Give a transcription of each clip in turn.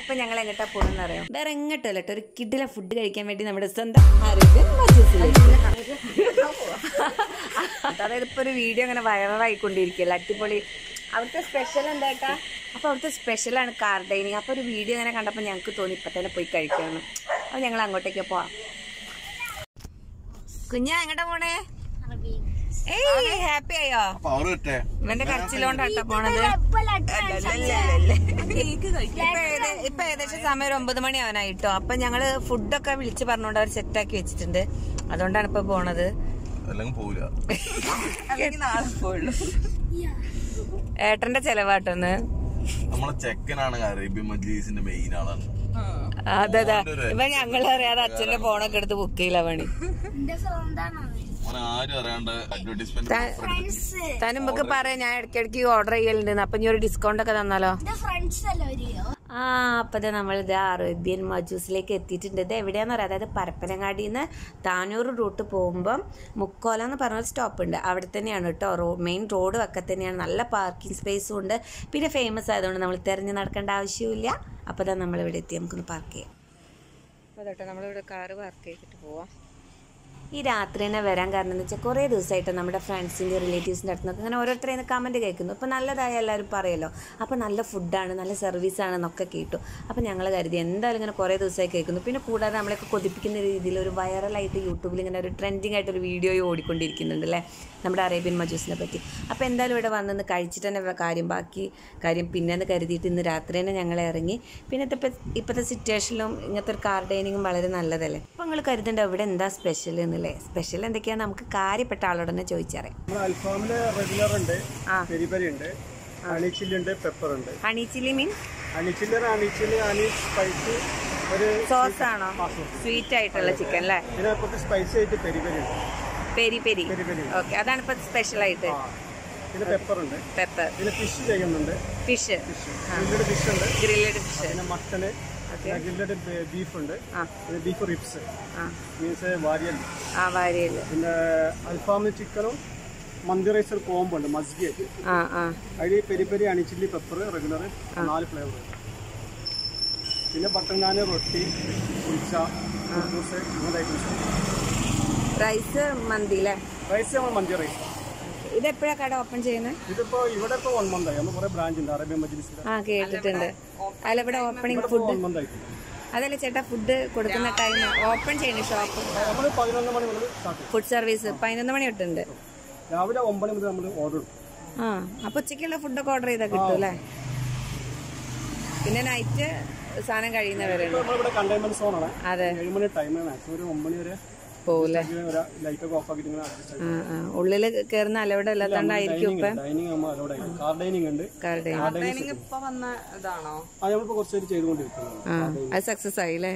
ഇപ്പൊ ഞങ്ങൾ എങ്ങോട്ടാ പോകുന്ന അറിയാം? വേറെ എങ്ങോട്ടല്ല കേട്ടോ. ഒരു കിഡിലെ ഫുഡ് കഴിക്കാൻ വേണ്ടി നമ്മുടെ സ്വന്തം അതായത് ഇപ്പൊ ഒരു വീഡിയോ അങ്ങനെ വൈറലായിക്കൊണ്ടിരിക്കുകയല്ല അടിപൊളി. അവിടുത്തെ സ്പെഷ്യൽ എന്താട്ടാ അപ്പൊ അവിടുത്തെ സ്പെഷ്യലാണ് കാർ ഡൈനിങ് അപ്പൊ ഒരു വീഡിയോ അങ്ങനെ കണ്ടപ്പോൾ ഞങ്ങൾക്ക് തോന്നി ഇപ്പൊ തന്നെ പോയി കഴിക്കാമെന്ന് അപ്പൊ ഞങ്ങൾ അങ്ങോട്ടേക്ക് പോവാം. കുഞ്ഞാ എങ്ങോട്ടാ പോണേ? ഏയ് ഹാപ്പി ആയോ? ഇവന്റെ കരച്ചിലോണ്ടാട്ടാ പോണത്. ഇപ്പൊ ഏക- ഇപ്പൊ ഏകദേശം സമയം ഒരു ഒമ്പത് മണി ആവാനായിട്ടോ. അപ്പൊ ഞങ്ങൾ ഫുഡൊക്കെ വിളിച്ച് പറഞ്ഞോണ്ട് അവർ സെറ്റാക്കി വെച്ചിട്ടുണ്ട്. അതുകൊണ്ടാണ് ഇപ്പൊ പോണത്. ഏട്ടന്റെ ചെലവാട്ടൊന്ന്. നമ്മളെ ചെക്കനാണ് അറേബ്യൻ മജ്ലീസിന്റെ മെയിൻ ആളാണ്. അതെ അതെ. ഇപ്പൊ ഞങ്ങൾ അറിയാതെ അച്ഛന്റെ ഫോണൊക്കെ എടുത്ത് ബുക്ക് ചെയ്യില്ല പണി. അങ്ങനെ ആരും അറിയാണ്ട് അഡ്വർടൈസ്മെന്റ് താനും നമുക്ക് പറയാം ഞാൻ ഇടയ്ക്കിടയ്ക്ക് ഓർഡർ ചെയ്യലുണ്ട് അപ്പൊ ഇനി ഒരു ഡിസ്കൗണ്ട് ഒക്കെ തന്നാലോ? ഫ്രണ്ട്സ് അല്ലേ ഒരു ആ അപ്പൊ ദേ നമ്മൾ ഇത് അറേബ്യൻ മജൂസിലേക്ക് എത്തിയിട്ടുണ്ട്. ഇത് എവിടെയാന്ന് പറയാം അതായത് പരപ്പനങ്ങാടിയിൽ നിന്ന് താനൂർ റൂട്ട് പോകുമ്പം മുക്കോല എന്ന് പറഞ്ഞൊരു സ്റ്റോപ്പ് ഉണ്ട്. അവിടെ തന്നെയാണ് കേട്ടോ. റോ മെയിൻ റോഡ് ഒക്കെ തന്നെയാണ്. നല്ല പാർക്കിംഗ് സ്പേസും ഉണ്ട്. പിന്നെ ഫേമസ് ആയതുകൊണ്ട് നമ്മൾ തിരഞ്ഞു നടക്കേണ്ട ആവശ്യമില്ല അപ്പോൾ തന്നെ നമ്മളിവിടെ എത്തി. നമുക്കൊന്ന് പാർക്ക് ചെയ്യാം. അപ്പോൾ നമ്മളിവിടെ കാറ് പാർക്ക് ചെയ്തിട്ട് പോവാം. ഈ രാത്രി തന്നെ വരാൻ കാരണം എന്ന് വെച്ചാൽ കുറേ ദിവസമായിട്ട് നമ്മുടെ ഫ്രണ്ട്സിന്റെ റിലേറ്റീവ്സിന്റെ അടുത്ത് നിന്നൊക്കെ അങ്ങനെ ഓരോരുത്തരെ നിന്ന് കമന്റ് കേൾക്കുന്നു. അപ്പോൾ നല്ലതായ എല്ലാവരും പറയുമല്ലോ അപ്പോൾ നല്ല ഫുഡാണ് നല്ല സർവീസാണ് എന്നൊക്കെ കേട്ടു. അപ്പോൾ ഞങ്ങൾ കരുതി എന്തായാലും ഇങ്ങനെ കുറേ ദിവസമായി കേൾക്കുന്നു. പിന്നെ കൂടാതെ നമ്മളെയൊക്കെ കൊതിപ്പിക്കുന്ന രീതിയിൽ ഒരു വൈറലായിട്ട് യൂട്യൂബിൽ ഇങ്ങനെ ഒരു ട്രെൻഡിങ് ആയിട്ട് ഒരു വീഡിയോ ഓടിക്കൊണ്ടിരിക്കുന്നുണ്ട് അല്ലേ? നമ്മുടെ അറേബ്യൻ മജൂസിനെ പറ്റി. അപ്പോൾ എന്തായാലും ഇവിടെ വന്നൊന്ന് കഴിച്ചിട്ട് തന്നെ കാര്യം ബാക്കി കാര്യം പിന്നെന്ന് കരുതിയിട്ട് ഇന്ന് രാത്രി തന്നെ ഞങ്ങൾ ഇറങ്ങി. പിന്നെ ഇപ്പം ഇപ്പോഴത്തെ സിറ്റുവേഷനിലും ഇങ്ങനത്തെ ഒരു കാർ ഡൈനിങ്ങും വളരെ നല്ലതല്ലേ? അപ്പോൾ നിങ്ങൾ കരുതേണ്ട ഇവിടെ എന്താ സ്പെഷ്യൽ എന്നല്ലേ സ്പെഷ്യൽ എന്തൊക്കെയാണ്? നമുക്ക് കാര്യപ്പെട്ട ആളോട് തന്നെ ചോദിച്ചറിയാം. അൽഫാമിൽ റെഗുലർ ഉണ്ട്. പെരി പെരി ഉണ്ട് ഹണി ചില്ലി ഉണ്ട് പെപ്പർ ഉണ്ട്. ഹണി ചില്ലി മീൻ honey chilli honey chilli honey spicy ഒരു സോസ് ആണോ? സ്വീറ്റ് ആയിട്ടുള്ള ചിക്കൻ അല്ലേ? പിന്നെ സ്പൈസി ആയിട്ട് പെരി പെരി ഉണ്ട്. Peri peri. ഓക്കെ അതാണ് ഇപ്പൊ സ്പെഷ്യൽ ആയിട്ട്. പിന്നെ പെപ്പർ ഉണ്ട്. പെപ്പർ പിന്നെ ഫിഷ് ചെയ്യുന്നുണ്ട്. ഫിഷ് ഗ്രില്ലഡ് ഫിഷ് ഉണ്ട്. ഗ്രില്ലഡ് ഫിഷ് പിന്നെ മട്ടന് ഗ്രില്ലഡ് ബീഫ് ഉണ്ട്. ആ. പിന്നെ ബീഫ് റിബ്സ് മീൻസ് വാരിയൽ ആ വാരിയൽ പിന്നെ അൽഫാമിന് ചിക്കനും മന്തി റൈസ് ഒരു കോംബോ ഉണ്ട് മസ്ഗി ആയിട്ട്. അതിൽ peri peri honey chilli pepper regular നാല് ഫ്ലേവർ പിന്നെ butter naan roti kulcha items rice mandi അല്ലേ റൈസ് നമ്മൾ മന്തി റൈസ് ഇത് എപ്പോഴാണ് കട ഓപ്പൺ ചെയ്യുന്നത് ഇതിപ്പോ ഇവിടെ ഇപ്പോൾ വൺ മന്ത് ആയി. നമ്മൾ കുറെ ബ്രാഞ്ച് ഉണ്ട്. അറേബ്യൻ മജ്ലിസിൽ ആ കേട്ടിട്ടുണ്ട്. അല്ല ഇവിടെ ഓപ്പണിംഗ് ഫുഡ് വൺ മന്ത് അതല്ല ചേട്ടാ ഫുഡ് കൊടുക്കുന്ന ടൈം ഓപ്പൺ ചെയ്യുന്ന ഷോപ്പ് നമ്മൾ പതിനൊന്ന് മണി മുതൽ സ്റ്റാർട്ട് ഫുഡ് സർവീസ് പതിനൊന്ന് മണി തൊട്ടുണ്ട്. രാവിലെ ഒമ്പത് മുതൽ നമ്മൾ ഓർഡർ ആ അപ്പൊ ഉച്ചയ്ക്കുള്ള ഫുഡൊക്കെ ഓർഡർ ചെയ്താൽ കിട്ടും അല്ലേ? പിന്നെ നൈറ്റ് സാധനം കഴിയുന്നവരുണ്ട് നമ്മളിവിടെ കണ്ടെയ്ൻമെന്റ് സോണാണ് അതെ. ഏഴ് മണി ടൈമാണ് മാക്സിമം ഒരു ഒമ്പത് മണി വരെ ആ ഉള്ളിൽ കയറുന്ന അലവിടെ അല്ലാത്തണ്ടായിരിക്കും അത് സക്സസ് ആയി അല്ലേ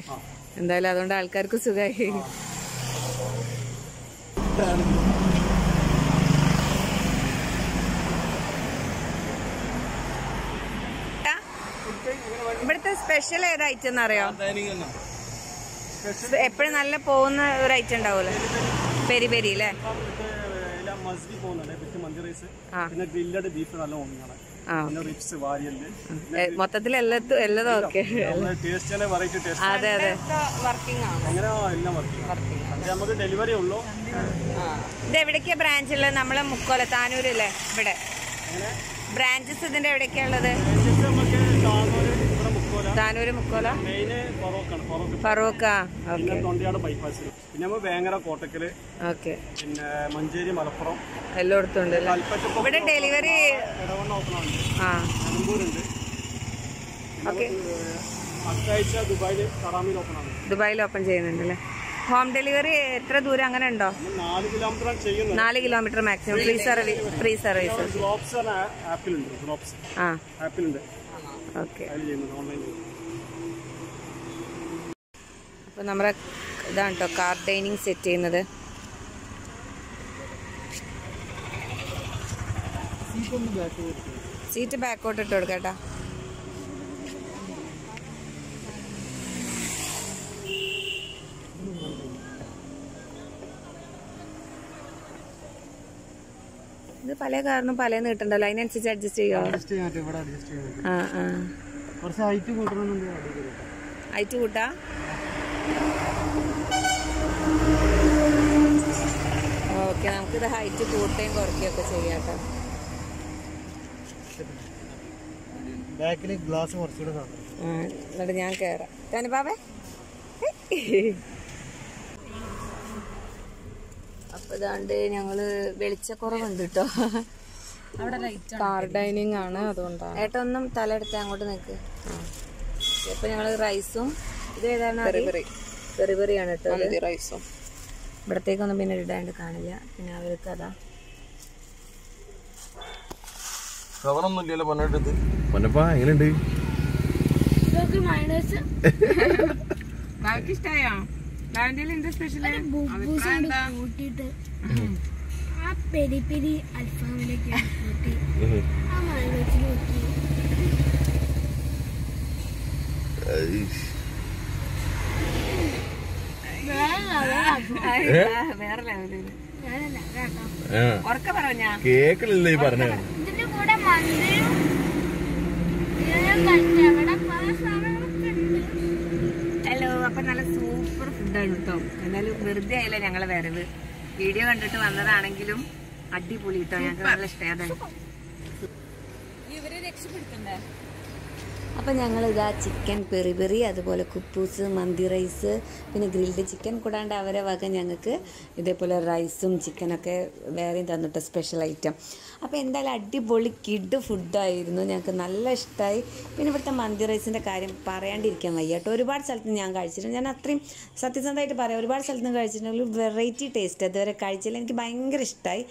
എന്തായാലും അതുകൊണ്ട് ആൾക്കാർക്ക് സുഖമായി ഇവിടുത്തെ സ്പെഷ്യൽ ഏത് ഐറ്റം എന്നറിയോ എപ്പോഴും നല്ല പോകുന്ന ഒരു ഐറ്റം ഉണ്ടാവുമല്ലോ. പെരി പെരി അല്ലേ എല്ലാം പോകുന്നുണ്ട് മന്തി റൈസ് പിന്നെ ഗ്രില്ലഡ് ബീഫ് നല്ല പിന്നെ റിപ്സ് വാരിയൽ എ, മൊത്തത്തിൽ എല്ലാത്തും എല്ലതും ഓക്കെ ടേസ്റ്റ് വെറൈറ്റി ടേസ്റ്റ് അതെ അതെ. അങ്ങനെ എല്ലാം വർക്കിംഗ് അത് നമുക്ക് ഡെലിവറി ഉള്ളൂ. ഇത് എവിടേക്കാ ബ്രാഞ്ച് ഉള്ളത്? നമ്മളെ മുക്കോല താനൂരല്ലേ ഇവിടെ. ബ്രാഞ്ചസ് ഇതിന്റെ എവിടേക്കാ ഉള്ളത് Branches നമുക്ക് താന്നൂര് ഇവിടെ മുക്കോല താനൂര് മുക്കോല? ഫറൂഖ പിന്നെ തൊണ്ടിയാട് ബൈപ്പാസിൽ പിന്നെ നമ്മൾ വേങ്ങര കോട്ടക്കൽ. ഓക്കെ. പിന്നെ മഞ്ചേരി മലപ്പുറം. എല്ലായിടത്തും ഉണ്ട് ഇവിടെ ഡെലിവറി ആ. നിലമ്പൂരുണ്ട്. ഓക്കെ. അടുത്താഴ്ച ദുബായിൽ കറാമിൽ ഓപ്പണാണ്. ദുബായിൽ ഓപ്പൺ ചെയ്യുന്നുണ്ട് അല്ലേ? ഹോം ഡെലിവറി എത്ര ദൂരം അങ്ങനെ ഉണ്ടോ? നാല് kilometre maximum free service free service ആ. ആപ്പിലുണ്ട്. ഓക്കെ. അപ്പോൾ നമ്മുടെ ഇതാണ് കേട്ടോ കാർ ഡൈനിങ് സെറ്റ് ചെയ്യുന്നത്. സീറ്റ് ബാക്കോട്ട് ഇട്ട് കൊടുക്കാം കേട്ടോ. ഇത് പല കാരണം പല നീട്ടുണ്ടല്ലോ. അതിനനുസരിച്ച് അഡ്ജസ്റ്റ് ചെയ്യോ? ആ ആ. ഹൈറ്റ് കൂട്ടാ. ഓക്കെ നമുക്കിത് ഹൈറ്റ് കൂട്ടുകയും കുറയ്ക്കുകയൊക്കെ ചെയ്യാം കേട്ടോ. ബാക്കിൽ ഗ്ലാസ് കുറച്ചുകൂടെ എന്നിട്ട് ഞാൻ കയറാം തനിപ്പാവേ അപ്പൊ ഇതാണ്ട് ഞങ്ങൾ വെളിച്ചക്കുറവുണ്ട് കേട്ടോ. കാർ ഡൈനിങ് ആണ്. അതുകൊണ്ടാണ്. ഏട്ടൊന്നും തലയെടുത്ത് അങ്ങോട്ട് നിൽക്ക് ഇപ്പൊ ഞങ്ങൾ റൈസും ഇത് ഏതാണ് ആണ് കേട്ടോ. റൈസും ഇവിടത്തേക്കൊന്നും പിന്നെ ഇടാണ്ട് കാണില്ല. പിന്നെ അവർക്ക് അതാ. കവറൊന്നും ഇല്ലല്ലോ പൊന്നട്ടത് പൊന്നപ്പാ എങ്ങനെയുണ്ട്? ബാക്കി ഇഷ്ടായോ ബാൻഡിൽ എന്താ സ്പെഷ്യൽ കൂട്ടിയിട്ട് ആ പെരി പെരി അൽഫാമിലേക്ക് കൂട്ടി. ആ മഴവെച്ച് നോക്കി വേറെ ലെവലിൽ ഞാനല്ല കേട്ടോ. ഉറക്ക പറഞ്ഞാ? കേക്കണില്ല ഈ പറഞ്ഞ ഇതിന്റെ കൂടെ മന്തിയും അപ്പൊ നല്ല സൂപ്പർ ഫുഡാണ് കേട്ടോ എന്നാലും വെറുതെ ആയില്ല ഞങ്ങളെ വരവ്? വീഡിയോ കണ്ടിട്ട് വന്നതാണെങ്കിലും അടിപൊളി കേട്ടോ ഞങ്ങൾക്ക് നല്ല ഇഷ്ടമാണ് അപ്പം ഞങ്ങൾ ഞങ്ങളിതാ ചിക്കൻ പെറി പെറി അതുപോലെ കുപ്പൂസ് മന്തി റൈസ് പിന്നെ ഗ്രിൽഡ് ചിക്കൻ കൂടാണ്ട് അവരെ വക ഞങ്ങൾക്ക് ഇതേപോലെ റൈസും ചിക്കനൊക്കെ വേറെയും തന്നിട്ട് സ്പെഷ്യൽ ഐറ്റം അപ്പോൾ എന്തായാലും അടിപൊളി കിഡ് ഫുഡായിരുന്നു ഞങ്ങൾക്ക് നല്ല ഇഷ്ടമായി പിന്നെ ഇവിടുത്തെ മന്തി റൈസിന്റെ കാര്യം പറയാണ്ടിരിക്കാൻ വയ്യ കേട്ടോ. ഒരുപാട് സ്ഥലത്ത് ഞാൻ കഴിച്ചിട്ടുണ്ട്. ഞാൻ അത്രയും സത്യസന്ധമായിട്ട് പറയാം ഒരുപാട് സ്ഥലത്ത് നിന്ന് കഴിച്ചിട്ടുണ്ടെങ്കിൽ വെറൈറ്റി ടേസ്റ്റ് അതുവരെ കഴിച്ചില്ല. എനിക്ക് ഭയങ്കര ഇഷ്ടമായി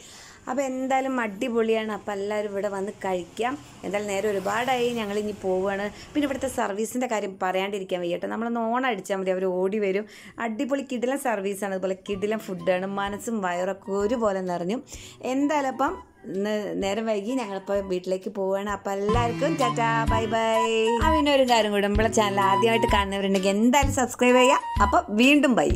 അപ്പോൾ എന്തായാലും അടിപൊളിയാണ്. അപ്പോൾ എല്ലാവരും ഇവിടെ വന്ന് കഴിക്കാം. എന്തായാലും നേരെ ഒരുപാടായി. ഞങ്ങൾ ഇനി പോവുകയാണ് പിന്നെ ഇവിടുത്തെ സർവീസിന്റെ കാര്യം പറയാണ്ടിരിക്കാൻ വയ്യട്ടെ. നമ്മൾ നോൺ അടിച്ചാൽ മതി അവർ ഓടി വരും. അടിപൊളി കിടിലം സർവീസാണ് അതുപോലെ കിടിലം ഫുഡാണ് മനസ്സും വയറൊക്കെ ഒരുപോലെ നിറഞ്ഞു. എന്തായാലും അപ്പം നേരം വൈകി ഞങ്ങളിപ്പോൾ വീട്ടിലേക്ക് പോവുകയാണ് അപ്പോൾ എല്ലാവർക്കും ടാറ്റാ ബൈ ബൈ. ആ പിന്നെ ഒരു കാര്യം കൂടെ. നമ്മളെ ചാനൽ ആദ്യമായിട്ട് കാണുന്നവരുണ്ടെങ്കിൽ എന്തായാലും സബ്സ്ക്രൈബ് ചെയ്യുക. അപ്പോൾ വീണ്ടും ബൈ